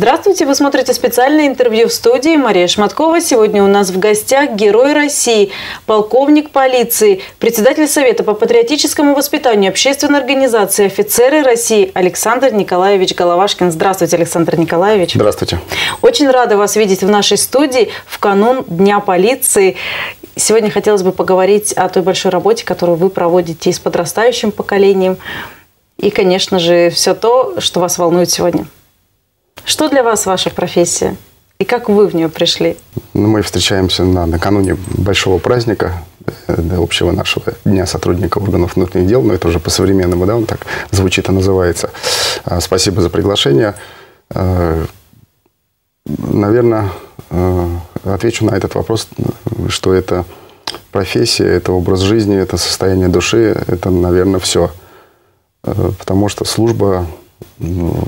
Здравствуйте, вы смотрите специальное интервью в студии Мария Шматкова. Сегодня у нас в гостях герой России, полковник полиции, председатель Совета по патриотическому воспитанию общественной организации «Офицеры России» Александр Николаевич Головашкин. Здравствуйте, Александр Николаевич. Здравствуйте. Очень рада вас видеть в нашей студии в канун Дня полиции. Сегодня хотелось бы поговорить о той большой работе, которую вы проводите с подрастающим поколением. И, конечно же, все то, что вас волнует сегодня. Что для вас ваша профессия? И как вы в нее пришли? Ну, мы встречаемся на, накануне большого праздника, э, общего нашего Дня сотрудника органов внутренних дел, но это уже по-современному, да, он так звучит и называется. А, спасибо за приглашение. А, наверное, а, отвечу на этот вопрос, что это профессия, это образ жизни, это состояние души, это, наверное, все. Потому что служба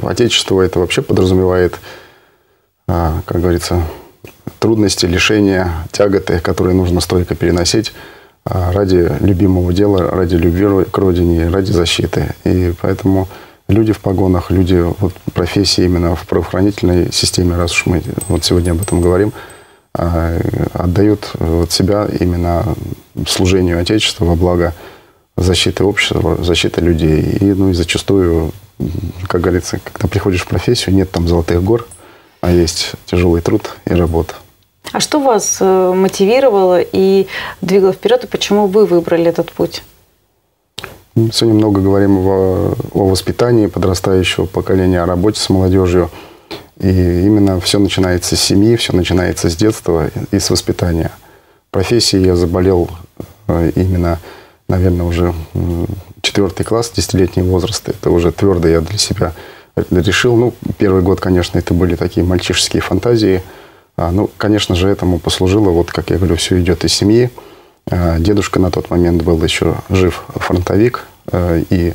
отечество это вообще подразумевает, а, как говорится, трудности, лишения, тяготы, которые нужно стойко переносить а, ради любимого дела, ради любви к родине, ради защиты. И поэтому люди в погонах, люди вот, профессии именно в правоохранительной системе, раз уж мы вот сегодня об этом говорим, а, отдают вот себя именно служению Отечеству во благо защиты общества, защиты людей. И, ну, и зачастую как говорится, когда приходишь в профессию, нет там золотых гор, а есть тяжелый труд и работа. А что вас э, мотивировало и двигало вперед, и почему вы выбрали этот путь? Сегодня много говорим о, о воспитании подрастающего поколения, о работе с молодежью. И именно все начинается с семьи, все начинается с детства и с воспитания. Профессией я заболел э, именно, наверное, уже четвертый класс, десятилетний возраст, это уже твердо я для себя решил. Ну, первый год, конечно, это были такие мальчишеские фантазии. А, ну, конечно же, этому послужило, вот, как я говорю, все идет из семьи. А, дедушка на тот момент был еще жив фронтовик, а, и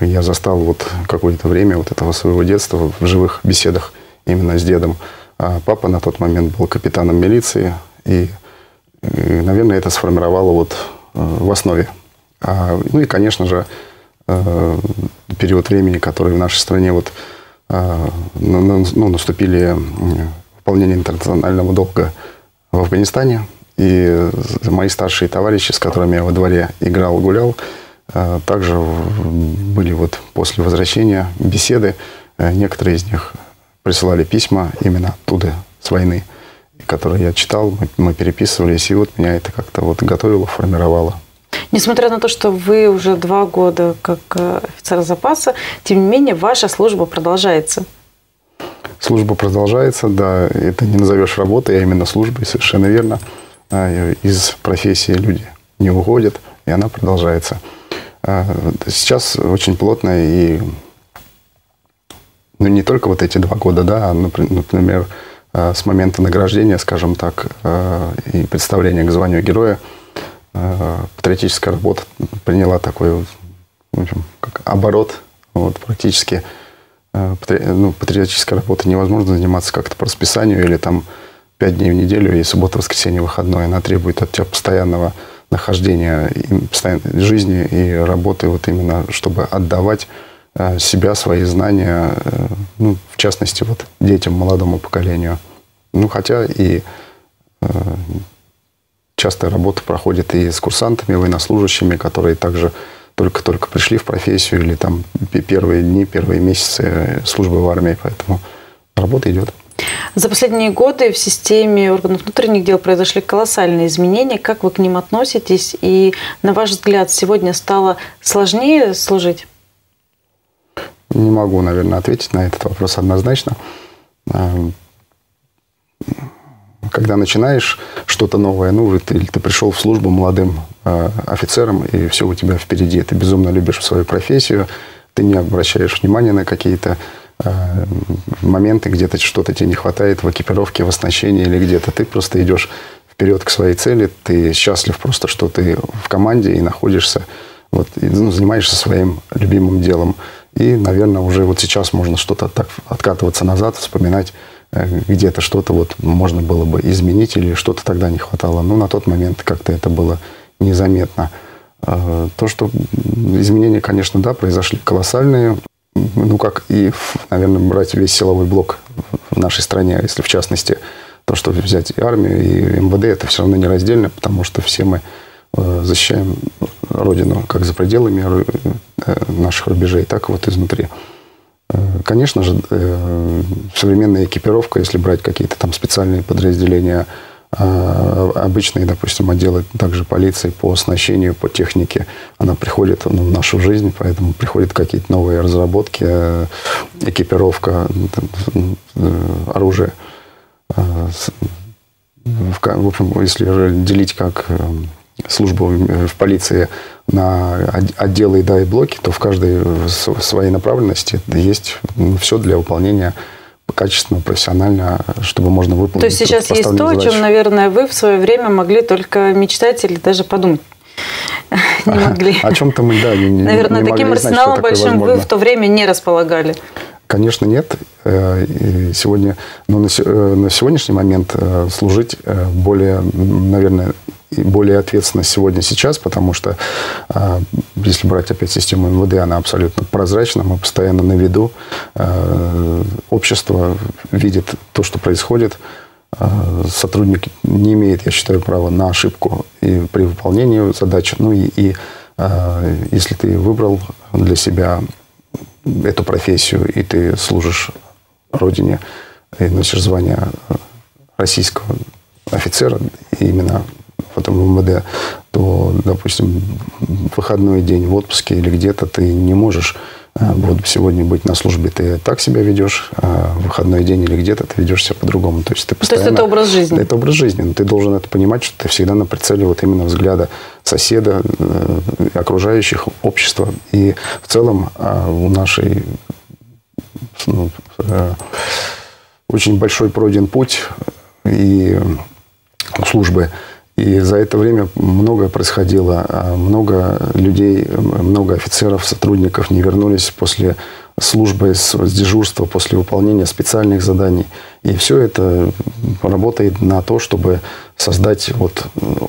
я застал вот какое-то время вот этого своего детства в живых беседах именно с дедом. А папа на тот момент был капитаном милиции, и, и наверное, это сформировало вот э, в основе ну и, конечно же, э, период времени, который в нашей стране вот, э, ну, наступили выполнение интернационального долга в Афганистане. И мои старшие товарищи, с которыми я во дворе играл, гулял, э, также были вот после возвращения беседы. Некоторые из них присылали письма именно оттуда, с войны, которые я читал, мы переписывались, и вот меня это как-то вот готовило, формировало. Несмотря на то, что вы уже два года как э, офицер запаса, тем не менее ваша служба продолжается. Служба продолжается, да. Это не назовешь работой, а именно службой, совершенно верно. А, из профессии люди не уходят, и она продолжается. А, сейчас очень плотно и ну, не только вот эти два года, да, а, например, а, с момента награждения, скажем так, и представления к званию героя – патриотическая работа приняла такой в общем, как оборот. Вот, практически э, ну, патриотической работой невозможно заниматься как-то по расписанию или там пять дней в неделю и суббота, воскресенье, выходной. Она требует от тебя постоянного нахождения постоянной жизни и работы вот именно, чтобы отдавать э, себя, свои знания, ну, в частности, вот детям, молодому поколению. Ну, хотя и частая работа проходит и с курсантами, военнослужащими, которые также только-только пришли в профессию или там первые дни, первые месяцы службы в армии, поэтому работа идет. За последние годы в системе органов внутренних дел произошли колоссальные изменения. Как вы к ним относитесь? И, на ваш взгляд, сегодня стало сложнее служить? Не могу, наверное, ответить на этот вопрос однозначно когда начинаешь что-то новое, ну, ты, ты пришел в службу молодым э, офицером, и все у тебя впереди, ты безумно любишь свою профессию, ты не обращаешь внимания на какие-то э, моменты, где-то что-то тебе не хватает в экипировке, в оснащении или где-то. Ты просто идешь вперед к своей цели, ты счастлив просто, что ты в команде и находишься, вот, и, ну, занимаешься своим любимым делом. И, наверное, уже вот сейчас можно что-то так откатываться назад, вспоминать где-то что-то вот можно было бы изменить или что-то тогда не хватало. Но на тот момент как-то это было незаметно. Э, то, что изменения, конечно, да, произошли колоссальные. Ну, как и, наверное, брать весь силовой блок в нашей стране, если в частности то, что взять и армию, и МВД, это все равно нераздельно, потому что все мы э, защищаем Родину как за пределами э, наших рубежей, так и вот изнутри. Э, конечно же, современная экипировка, если брать какие-то там специальные подразделения, обычные, допустим, отделы также полиции по оснащению, по технике, она приходит ну, в нашу жизнь, поэтому приходят какие-то новые разработки, экипировка, оружие – Э, в общем, если делить как э, службу в полиции на отделы да, и блоки, то в каждой своей направленности есть все для выполнения качественно, профессионально, чтобы можно выполнить. То есть сейчас есть то, задачи. о чем, наверное, вы в свое время могли только мечтать или даже подумать не могли. О чем-то мы, да, не Наверное, не таким арсеналом большим вы в то время не располагали. Конечно, нет. Э, сегодня, но на, э, на сегодняшний момент э, служить более, наверное, более ответственно сегодня сейчас, потому что если брать опять систему МВД, она абсолютно прозрачна, мы постоянно на виду, общество видит то, что происходит, сотрудник не имеет, я считаю, права на ошибку и при выполнении задач, ну и, и если ты выбрал для себя эту профессию, и ты служишь Родине, и носишь звание российского офицера, именно в этом МВД, то, допустим, выходной день в отпуске или где-то ты не можешь а, вот сегодня быть на службе, ты так себя ведешь, а в выходной день или где-то ты ведешь себя по-другому. То есть ты постоянно... То есть это образ жизни? Это образ жизни. Но ты должен это понимать, что ты всегда на прицеле вот именно взгляда соседа, э, окружающих, общества. И в целом а, у нашей ну, э, очень большой пройден путь и службы и за это время многое происходило. А много людей, много офицеров, сотрудников не вернулись после службы с, с дежурства, после выполнения специальных заданий. И все это работает на то, чтобы создать вот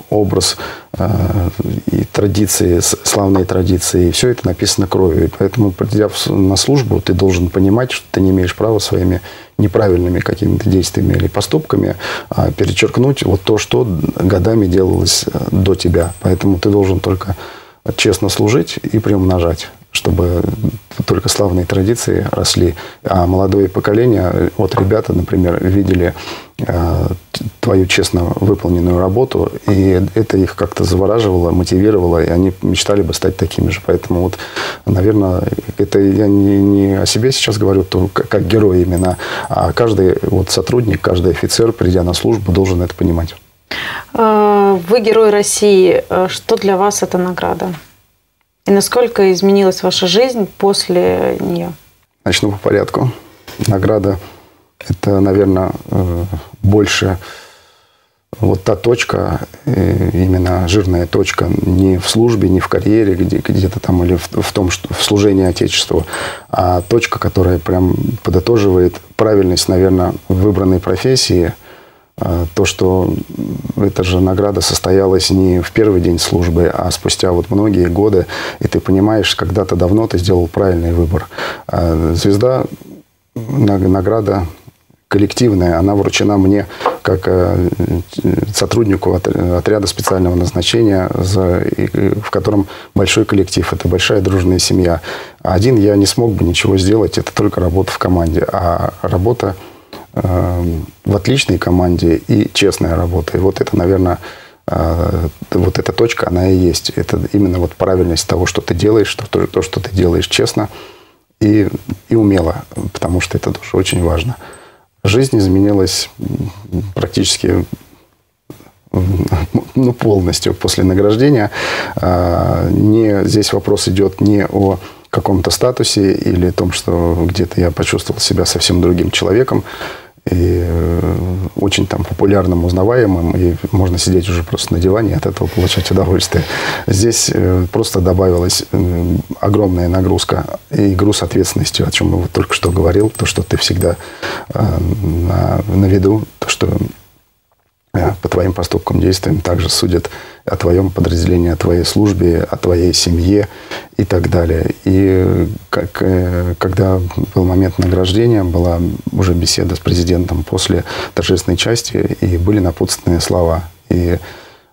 образ э, и традиции, славные традиции. И все это написано кровью. И поэтому, придя на службу, ты должен понимать, что ты не имеешь права своими неправильными какими-то действиями или поступками а перечеркнуть вот то, что годами делалось э, до тебя. Поэтому ты должен только честно служить и приумножать чтобы только славные традиции росли. А молодое поколение, вот ребята, например, видели э, твою честно выполненную работу, и это их как-то завораживало, мотивировало, и они мечтали бы стать такими же. Поэтому вот, наверное, это я не, не о себе сейчас говорю, то как, как герой именно, а каждый вот сотрудник, каждый офицер, придя на службу, должен это понимать. Э, вы герой России. Э, что для вас это награда? И насколько изменилась ваша жизнь после нее? Начну по порядку. Награда – это, наверное, э, больше вот та точка, э, именно жирная точка, не в службе, не в карьере где, где-то там, или в, в том, что в служении Отечеству, а точка, которая прям подытоживает правильность, наверное, выбранной профессии – а, то, что эта же награда состоялась не в первый день службы, а спустя вот многие годы, и ты понимаешь, когда-то давно ты сделал правильный выбор. А, звезда, награда коллективная, она вручена мне как э, сотруднику отряда специального назначения, в котором большой коллектив, это большая дружная семья. Один я не смог бы ничего сделать, это только работа в команде, а работа в отличной команде и честная работа. И вот это, наверное, э, вот эта точка, она и есть. Это именно вот правильность того, что ты делаешь, что, то, то, что ты делаешь честно и, и умело, потому что это тоже очень важно. Жизнь изменилась практически ну, полностью после награждения. А, не, здесь вопрос идет не о каком-то статусе или том, что где-то я почувствовал себя совсем другим человеком и э, очень там популярным, узнаваемым, и можно сидеть уже просто на диване и от этого получать удовольствие. Здесь э, просто добавилась э, огромная нагрузка и груз ответственности, о чем я вот только что говорил, то, что ты всегда на, на виду, то, что по твоим поступкам, действиям также судят о твоем подразделении, о твоей службе, о твоей семье и так далее. И как, э, когда был момент награждения, была уже беседа с президентом после торжественной части, и были напутственные слова. И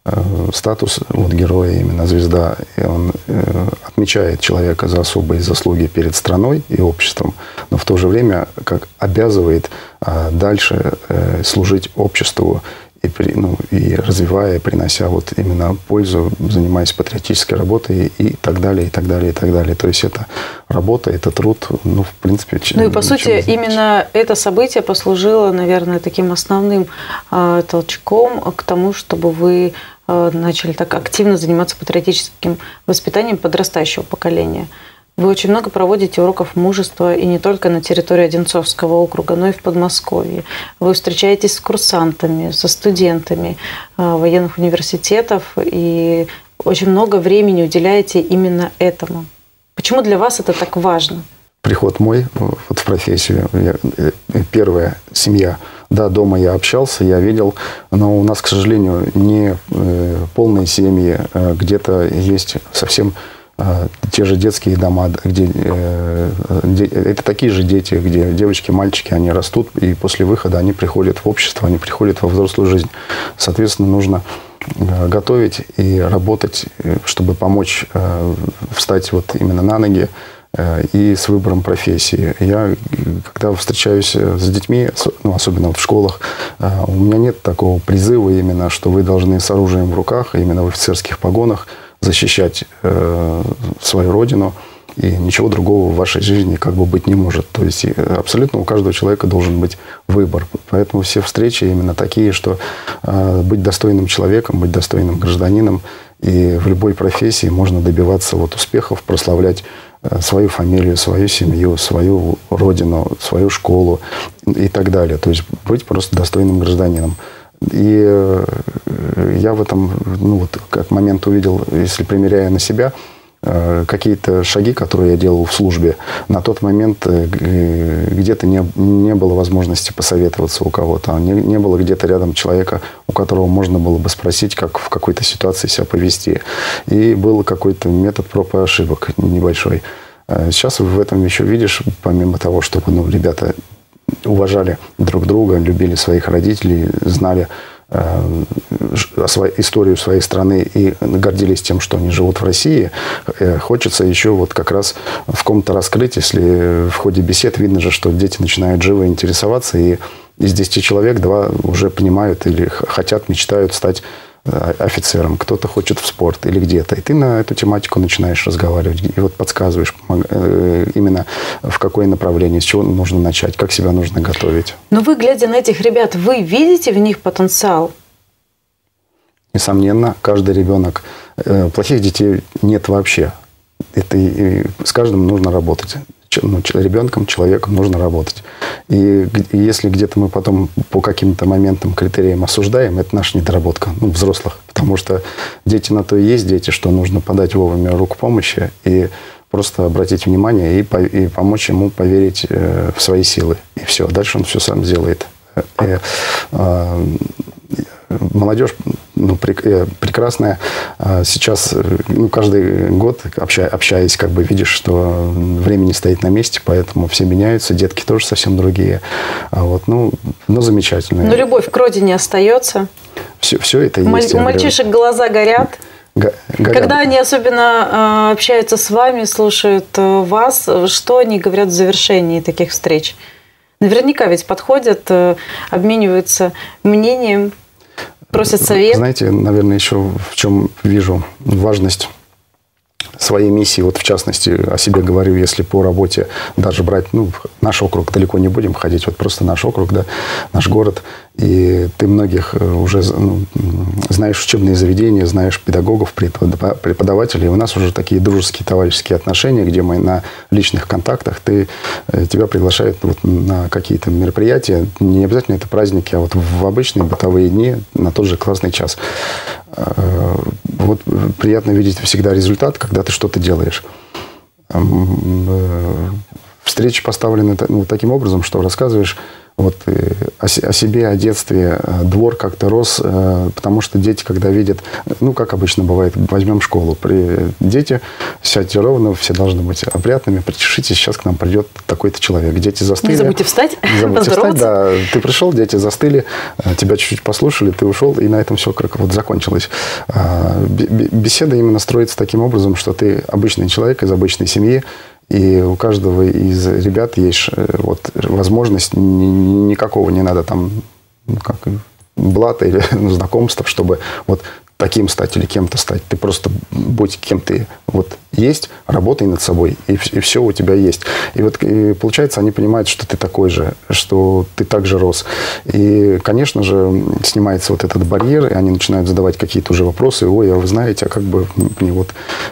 Э, статус вот, героя, именно звезда, и он э, отмечает человека за особые заслуги перед страной и обществом, но в то же время как обязывает э, дальше э, служить обществу и, при, ну, и развивая, принося вот именно пользу, занимаясь патриотической работой и так далее, и так далее, и так далее. То есть это работа, это труд, ну, в принципе... Ну и, по сути, именно это событие послужило, наверное, таким основным э, толчком к тому, чтобы вы Э, начали так активно заниматься патриотическим воспитанием подрастающего поколения. Вы очень много проводите уроков мужества и не только на территории Одинцовского округа, но и в Подмосковье. Вы встречаетесь с курсантами, со студентами э, военных университетов и очень много времени уделяете именно этому. Почему для вас это так важно? Приход мой вот в профессию. Э, первая семья – да, дома я общался, я видел, но у нас, к сожалению, не э, полные семьи. Э, где-то есть совсем те же детские дома, где это такие же дети, где девочки, мальчики, они растут, и после выхода они приходят в общество, они приходят во взрослую жизнь. Соответственно, нужно готовить и работать, чтобы помочь встать вот именно на ноги, Э, и с выбором профессии. Я, когда встречаюсь э, с детьми, ну, особенно в школах, э, у меня нет такого призыва именно, что вы должны с оружием в руках, именно в офицерских погонах, защищать свою родину, и ничего другого в вашей жизни как бы быть не может. То есть абсолютно у каждого человека должен быть выбор. Поэтому все встречи именно такие, что быть достойным человеком, быть достойным гражданином, и в любой профессии можно добиваться вот успехов, прославлять Э, свою фамилию, свою семью, свою родину, свою школу и так далее. То есть быть просто достойным гражданином. И э, я в этом, ну вот, как момент увидел, если примеряя на себя, э, какие-то шаги, которые я делал в службе, на тот момент где-то не, не было возможности посоветоваться у кого-то, не, не было где-то рядом человека, у которого можно было бы спросить, как в какой-то ситуации себя повести. И был какой-то метод проб и ошибок небольшой. Э, сейчас в этом еще видишь, помимо того, чтобы ну, ребята уважали друг друга, любили своих родителей, знали э, историю своей страны и гордились тем, что они живут в России, э, хочется еще вот как раз в ком-то раскрыть, если в ходе бесед видно же, что дети начинают живо интересоваться, и из 10 человек два уже понимают или хотят, мечтают стать офицером, кто-то хочет в спорт или где-то. И ты на эту тематику начинаешь разговаривать. И вот подсказываешь э, именно в какое направление, с чего нужно начать, как себя нужно готовить. Но вы, глядя на этих ребят, вы видите в них потенциал? Несомненно, каждый ребенок. Э, плохих детей нет вообще. Это и с каждым нужно работать ну, ребенком, человеком нужно работать. И, и если где-то мы потом по каким-то моментам, критериям осуждаем, это наша недоработка, ну, взрослых. Потому что дети на то и есть дети, что нужно подать вовремя руку помощи и просто обратить внимание и, по, и помочь ему поверить э, в свои силы. И все. Дальше он все сам сделает. Э, э, молодежь ну, э, прекрасная. А сейчас, э, ну, каждый год, общаясь, общаясь, как бы видишь, что время не стоит на месте, поэтому все меняются, детки тоже совсем другие. А вот, ну, ну, замечательно. Но любовь к родине остается. Все, все это Маль- есть. У мальчишек глаза горят. Горят. Когда они особенно э, общаются с вами, слушают э, вас, что они говорят в завершении таких встреч? Наверняка ведь подходят, обмениваются мнением просят совет? Знаете, наверное, еще в чем вижу важность своей миссии, вот в частности о себе говорю, если по работе даже брать, ну, наш округ далеко не будем ходить, вот просто наш округ, да, наш город, и ты многих э, уже ну, знаешь учебные заведения, знаешь педагогов, преподавателей, у нас уже такие дружеские, товарищеские отношения, где мы на личных контактах, ты, э, тебя приглашают вот на какие-то мероприятия, не обязательно это праздники, а вот в обычные бытовые дни на тот же классный час. Э, вот приятно видеть всегда результат, когда ты что-то делаешь. Встречи поставлены ну, таким образом, что рассказываешь вот э, о, о себе, о детстве, э, двор как-то рос, э, потому что дети, когда видят, ну, как обычно бывает, возьмем школу, при дети, сядьте ровно, все должны быть опрятными, причешитесь, сейчас к нам придет такой-то человек. Дети застыли. Не забудьте встать, Не забудьте встать, да. Ты пришел, дети застыли, тебя чуть-чуть послушали, ты ушел, и на этом все как вот закончилось. Беседа именно строится таким образом, что ты обычный человек из обычной семьи, и у каждого из ребят есть э, вот возможность, никакого не надо там, ну, как блата или знакомства, чтобы вот таким стать или кем-то стать. Ты просто будь кем ты вот есть, работай над собой, и, и все у тебя есть. И вот и получается, они понимают, что ты такой же, что ты также рос. И, конечно же, снимается вот этот барьер, и они начинают задавать какие-то уже вопросы. Ой, а вы знаете, а как бы мне вот,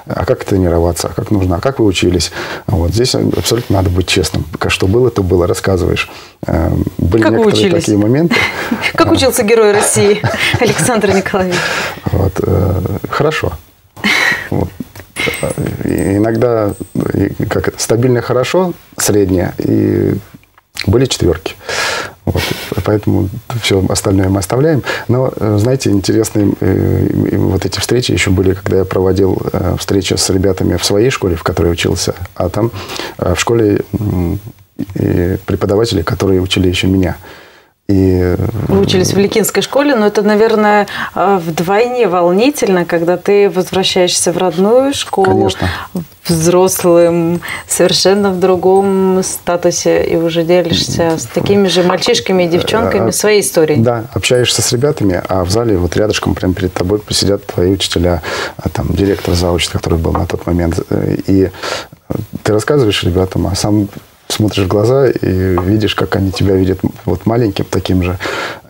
а как тренироваться, а как нужно, а как вы учились? Вот здесь абсолютно надо быть честным. Что было, то было, рассказываешь. Эм, были как некоторые такие моменты. Как учился герой России Александр Николаевич? Вот, э, хорошо. Вот. Иногда как это, стабильно хорошо, среднее, и были четверки. Вот. Поэтому все остальное мы оставляем. Но, э, знаете, интересные э, вот эти встречи еще были, когда я проводил встречи с ребятами в своей школе, в которой учился, а там в школе преподаватели, которые учили еще меня. И... Вы учились в Ликинской школе, но это, наверное, э, вдвойне волнительно, когда ты возвращаешься в родную школу, Конечно. взрослым, совершенно в другом статусе, и уже делишься с такими же мальчишками и девчонками а, своей историей. Да, общаешься с ребятами, а в зале вот рядышком прямо перед тобой посидят твои учителя, а там директор зауч, который был на тот момент. И ты рассказываешь ребятам, а сам смотришь в глаза и видишь, как они тебя видят вот маленьким таким же.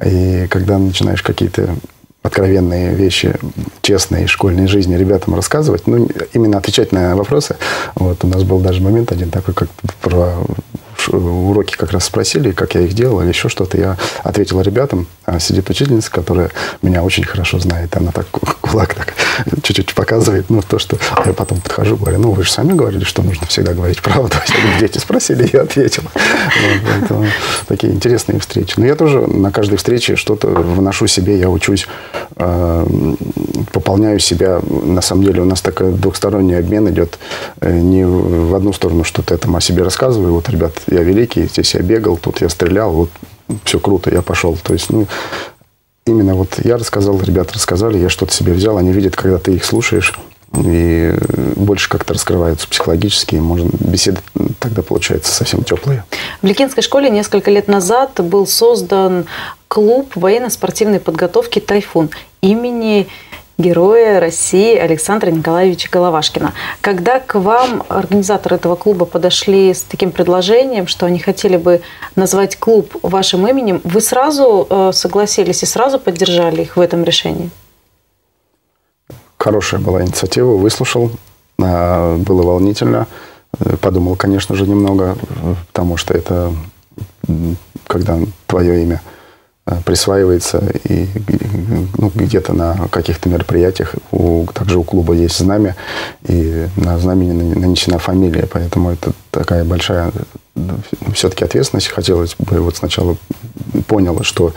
И когда начинаешь какие-то откровенные вещи, честные школьной жизни ребятам рассказывать, ну, именно отвечать на вопросы. Вот у нас был даже момент один такой, как про уроки как раз спросили, как я их делал или еще что-то. Я ответил ребятам. А сидит учительница, которая меня очень хорошо знает. Она так кулак так чуть-чуть показывает. Ну, то, что я потом подхожу, говорю, ну, вы же сами говорили, что нужно всегда говорить правду. Дети спросили, я ответил. Вот, такие интересные встречи. Но я тоже на каждой встрече что-то вношу себе, я учусь, э, пополняю себя. На самом деле у нас такой двухсторонний обмен идет э, не в одну сторону, что-то я там о себе рассказываю. Вот, ребят, я великий, здесь я бегал, тут я стрелял, вот все круто, я пошел. То есть, ну, именно вот я рассказал, ребята рассказали, я что-то себе взял, они видят, когда ты их слушаешь, и больше как-то раскрываются психологически, и можно беседа тогда получается совсем теплая. В Ликинской школе несколько лет назад был создан клуб военно-спортивной подготовки «Тайфун» имени героя России Александра Николаевича Головашкина. Когда к вам организаторы этого клуба подошли с таким предложением, что они хотели бы назвать клуб вашим именем, вы сразу э, согласились и сразу поддержали их в этом решении? Хорошая была инициатива, выслушал, э, было волнительно, э, подумал, конечно же, немного, потому что это когда твое имя – Э, присваивается и ну, где-то на каких-то мероприятиях. У, также у клуба есть знамя, и на знамени нанесена фамилия, поэтому это такая большая ну, все-таки ответственность. Хотелось бы вот сначала понял, что,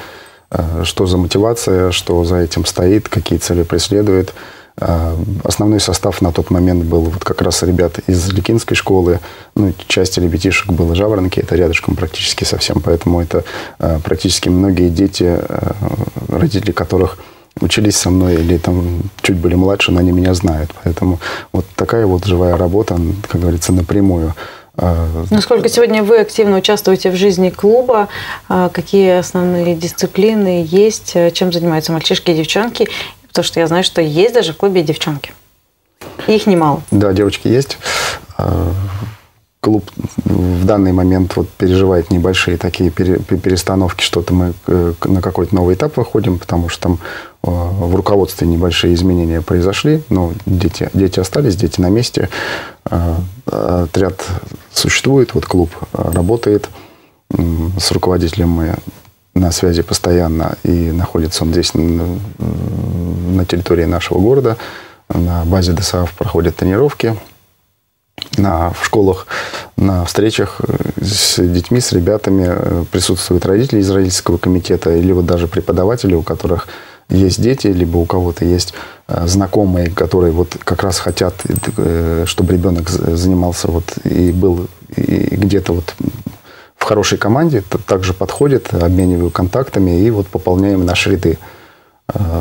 э, что за мотивация, что за этим стоит, какие цели преследует. А, основной состав на тот момент был вот как раз ребят из Ликинской школы. Ну, часть ребятишек было Жаворонки, это рядышком практически совсем. Поэтому это а, практически многие дети, а, родители которых учились со мной или там чуть были младше, но они меня знают. Поэтому вот такая вот живая работа, как говорится, напрямую. Насколько сегодня вы активно участвуете в жизни клуба? Какие основные дисциплины есть? Чем занимаются мальчишки и девчонки? Потому что я знаю, что есть даже в клубе девчонки. Их немало. Да, девочки есть. А, клуб в данный момент вот переживает небольшие такие перестановки, что-то мы э, на какой-то новый этап выходим, потому что там а, в руководстве небольшие изменения произошли, но дети, дети остались, дети на месте. А, отряд существует, вот клуб работает. С руководителем мы на связи постоянно, и находится он здесь на, территории нашего города. На базе ДСАФ проходят тренировки. На, в школах на встречах с детьми, с ребятами присутствуют родители из родительского комитета или вот даже преподаватели, у которых есть дети, либо у кого-то есть знакомые, которые вот как раз хотят, чтобы ребенок занимался вот и был где-то вот хорошей команде, также подходит, обмениваю контактами и вот пополняем наши ряды.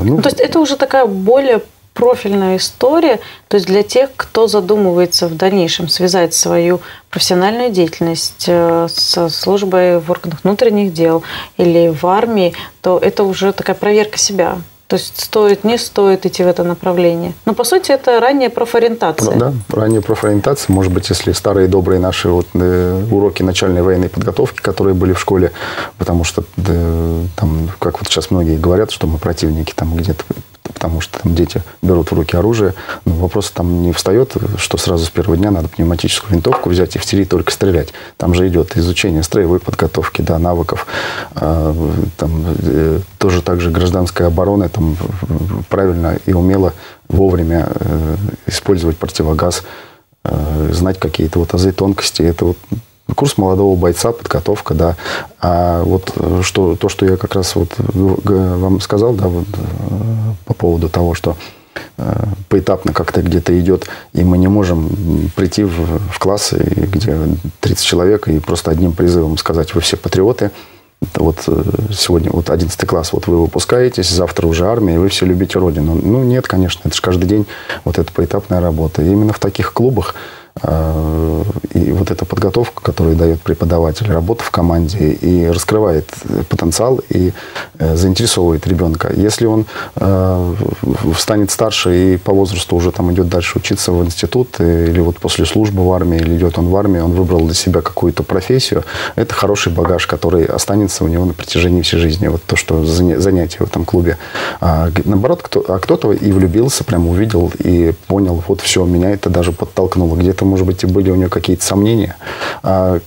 Ну, то есть это уже такая более профильная история, то есть для тех, кто задумывается в дальнейшем связать свою профессиональную деятельность э, со службой в органах внутренних дел или в армии, то это уже такая проверка себя. То есть стоит, не стоит идти в это направление. Но по сути это ранняя профориентация. Да, ранняя профориентация. Может быть, если старые добрые наши вот, э, уроки начальной военной подготовки, которые были в школе, потому что да, там, как вот сейчас многие говорят, что мы противники там где-то потому что там дети берут в руки оружие. Но вопрос там не встает, что сразу с первого дня надо пневматическую винтовку взять и в тире только стрелять. Там же идет изучение строевой подготовки, да, навыков, э, там, э, тоже также гражданская оборона, там правильно и умело вовремя э, использовать противогаз, знать какие-то вот азы тонкости. Это вот Курс молодого бойца, подготовка, да. А вот э, что, то, что я как раз вот вам сказал, да, вот, э, по поводу того, что э, поэтапно как-то где-то идет, и мы не можем прийти в, в классы, где 30 человек, и просто одним призывом сказать, вы все патриоты, вот сегодня вот 11 класс, вот вы выпускаетесь, завтра уже армия, и вы все любите Родину. Ну, нет, конечно, это же каждый день вот эта поэтапная работа. И именно в таких клубах Э, и вот эта подготовка, которую дает преподаватель, работа в команде и раскрывает потенциал и э, заинтересовывает ребенка. Если он э, станет старше и по возрасту уже там идет дальше учиться в институт или вот после службы в армии, или идет он в армию, он выбрал для себя какую-то профессию, это хороший багаж, который останется у него на протяжении всей жизни. Вот то, что занятие в этом клубе. А, наоборот, кто, а кто-то и влюбился, прям увидел и понял, вот все, меня это даже подтолкнуло. Где-то что, может быть, были у нее какие-то сомнения. А,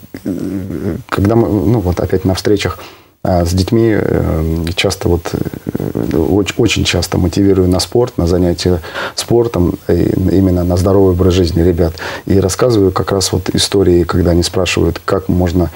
когда мы, ну вот опять на встречах а, с детьми э, часто вот э, очень часто мотивирую на спорт, на занятия спортом, именно на здоровый образ жизни ребят. И рассказываю как раз вот истории, когда они спрашивают, как можно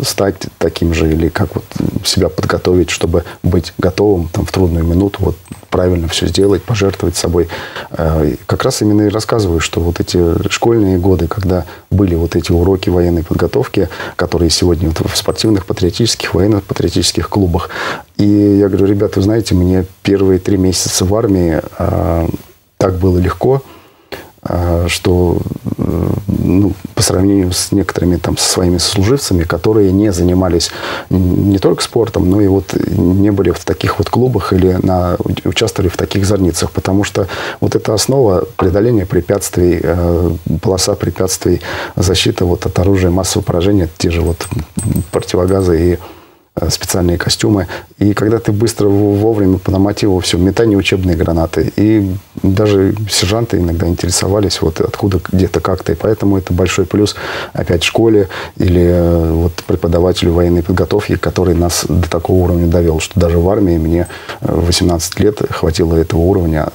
стать таким же или как вот себя подготовить, чтобы быть готовым там, в трудную минуту, вот правильно все сделать, пожертвовать собой. Э, как раз именно и рассказываю, что вот эти школьные годы, когда были вот эти уроки военной подготовки, которые сегодня вот в спортивных, патриотических, военно-патриотических клубах. И я говорю, ребята, вы знаете, мне первые три месяца в армии а, так было легко, что э, ну, по сравнению с некоторыми там со своими служивцами, которые не занимались не только спортом, но и вот не были в таких вот клубах или на, участвовали в таких зорницах, потому что вот эта основа преодоления препятствий, э, полоса препятствий, защита вот от оружия массового поражения, те же вот противогазы и специальные костюмы. И когда ты быстро вовремя по нормативу все, метание учебные гранаты. И даже сержанты иногда интересовались, вот откуда, где-то, как-то. И поэтому это большой плюс опять школе или э, вот преподавателю военной подготовки, который нас до такого уровня довел, что даже в армии мне 18 э, лет хватило этого уровня,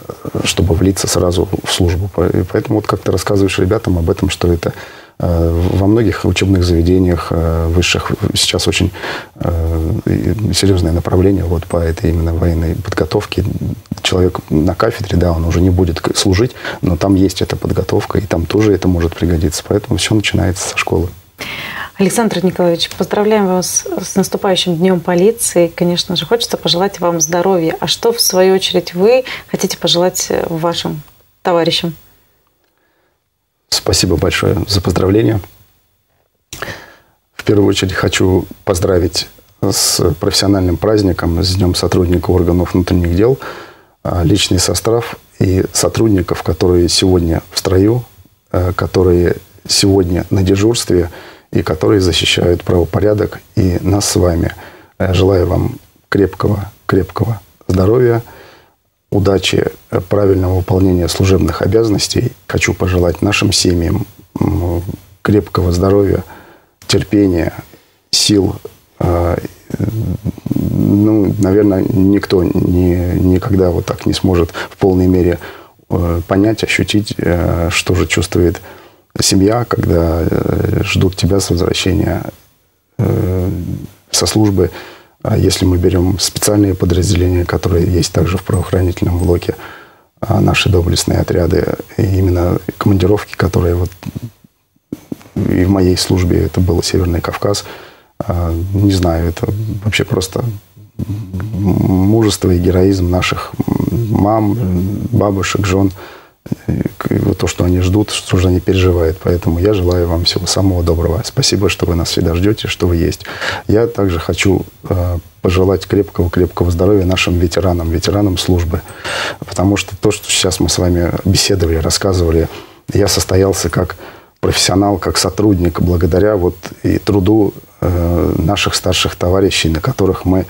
чтобы влиться сразу в службу. Поэтому вот как то рассказываешь ребятам об этом, что это Э, во многих учебных заведениях э, высших сейчас очень э, серьезное направление вот по этой именно военной подготовке. Человек на кафедре, да, он уже не будет служить, но там есть эта подготовка, и там тоже это может пригодиться. Поэтому все начинается со школы. Александр Николаевич, поздравляем вас с наступающим Днем полиции. Конечно же, хочется пожелать вам здоровья. А что, в свою очередь, вы хотите пожелать вашим товарищам? Спасибо большое за поздравления. В первую очередь хочу поздравить с профессиональным праздником, с Днем сотрудника органов внутренних дел, а, личный состав и сотрудников, которые сегодня в строю, а, которые сегодня на дежурстве и которые защищают правопорядок и нас с вами. Желаю вам крепкого, крепкого здоровья – удачи, э, правильного выполнения служебных обязанностей. Хочу пожелать нашим семьям крепкого здоровья, терпения, сил. А, ну, наверное, никто не, никогда вот так не сможет в полной мере э, понять, ощутить, э, что же чувствует семья, когда э, ждут тебя с возвращения э, со службы. А если мы берем специальные подразделения, которые есть также в правоохранительном блоке, а наши доблестные отряды, и именно командировки, которые вот и в моей службе это был Северный Кавказ, а, не знаю, это вообще просто мужество и героизм наших мам, бабушек, жен – то, что они ждут, что же они переживают. Поэтому я желаю вам всего самого доброго. Спасибо, что вы нас всегда ждете, что вы есть. Я также хочу э, пожелать крепкого-крепкого здоровья нашим ветеранам, ветеранам службы. Потому что то, что сейчас мы с вами беседовали, рассказывали, я состоялся как профессионал, как сотрудник, благодаря вот и труду э, наших старших товарищей, на которых мы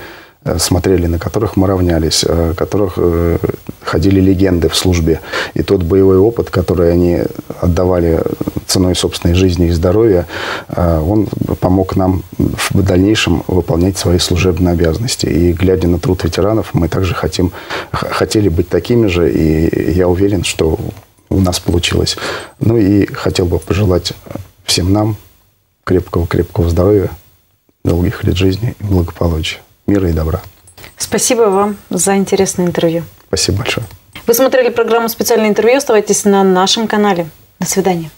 смотрели, на которых мы равнялись, э, которых э, ходили легенды в службе. И тот боевой опыт, который они отдавали ценой собственной жизни и здоровья, он помог нам в дальнейшем выполнять свои служебные обязанности. И глядя на труд ветеранов, мы также хотим, хотели быть такими же, и я уверен, что у нас получилось. Ну и хотел бы пожелать всем нам крепкого-крепкого здоровья, долгих лет жизни и благополучия мира и добра. Спасибо вам за интересное интервью. Спасибо большое. Вы смотрели программу «Специальное интервью». Оставайтесь на нашем канале. До свидания.